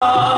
Oh.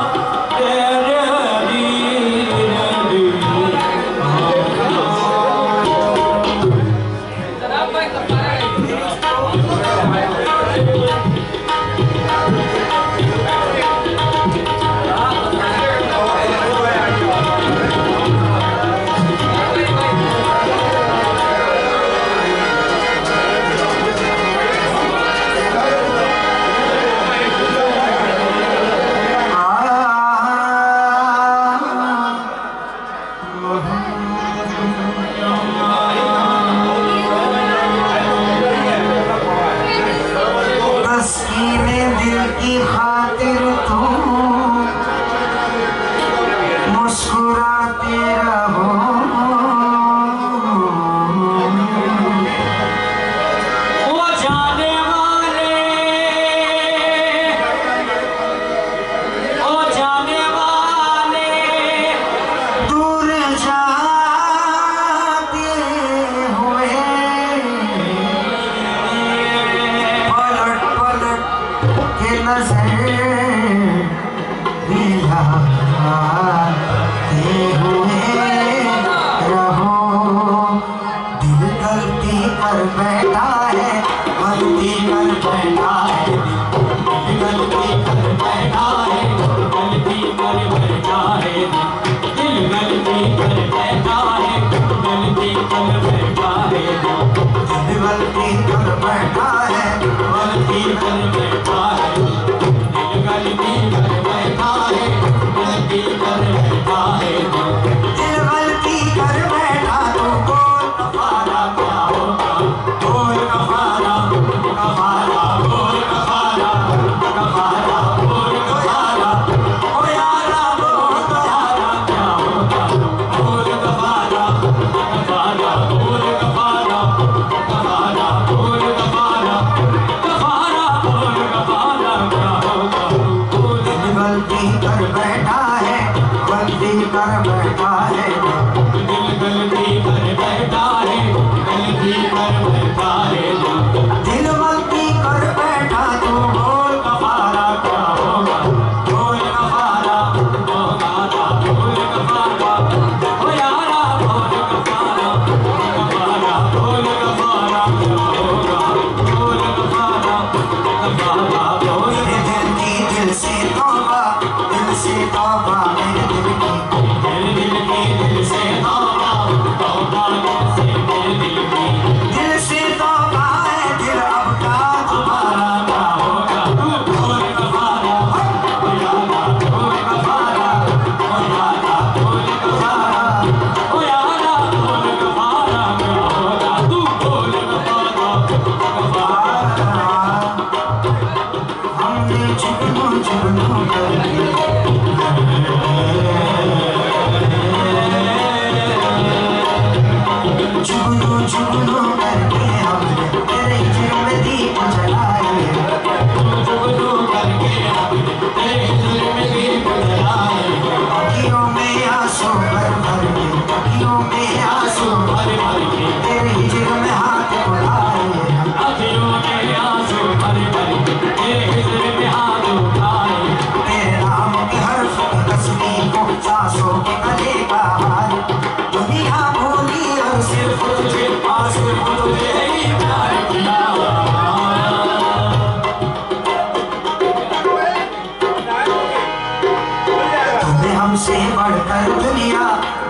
हमसे बढ़कर दुनिया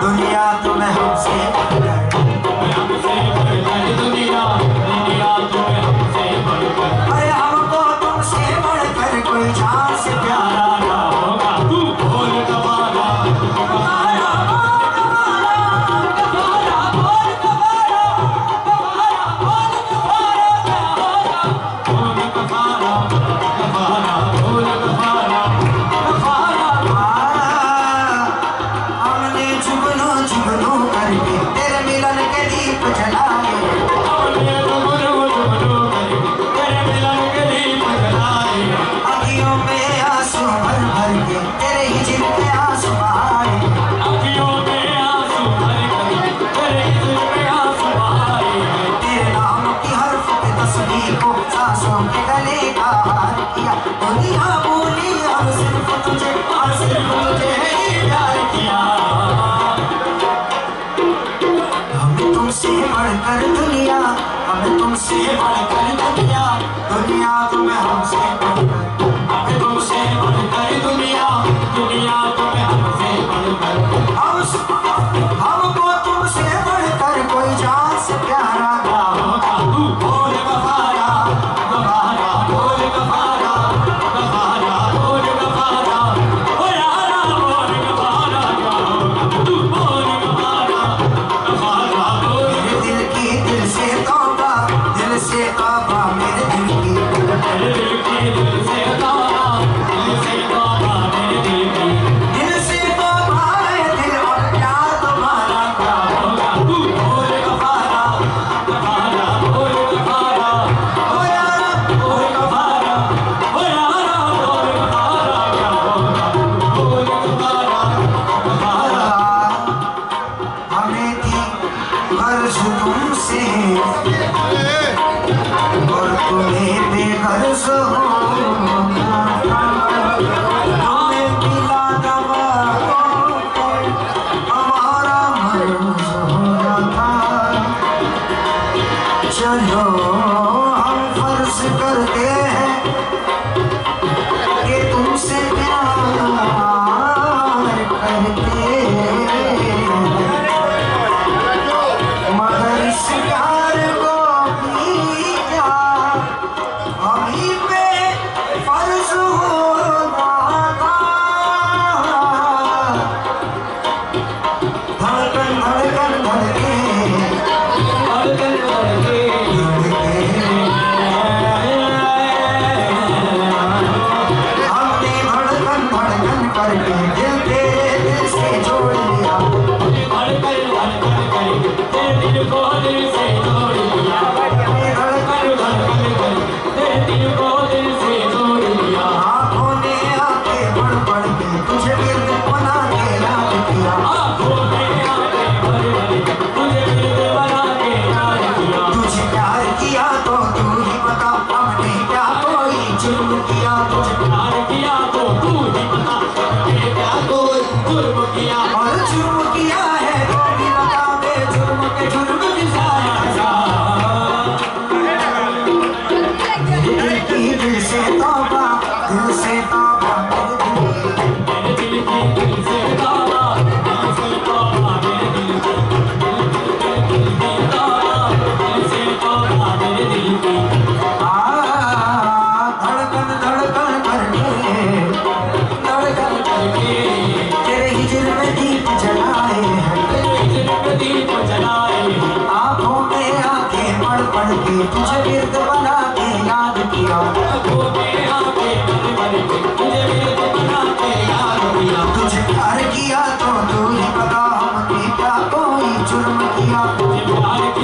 दुनिया तो तुम्हें हमसे बढ़कर। हमसे बढ़कर दुनिया। बढ़कर दुनिया हम तुमसे बढ़कर दुनिया दुनिया तुम्हें हमसे बढ़कर हम तुमसे बढ़कर दुनिया दुनिया 三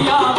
야